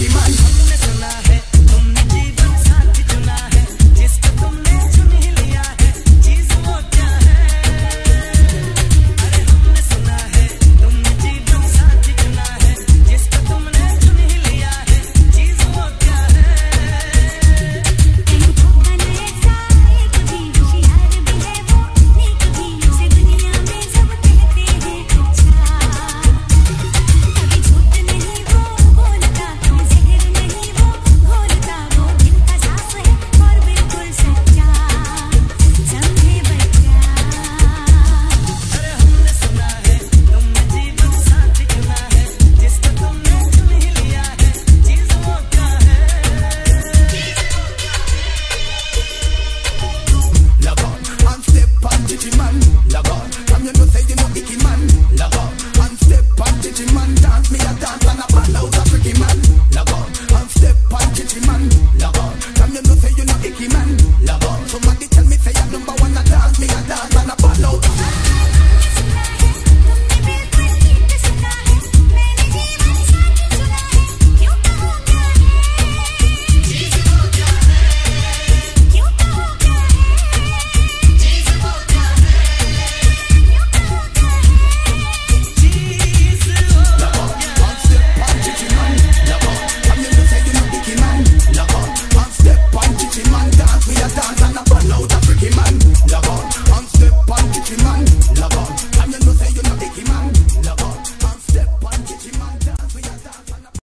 the man.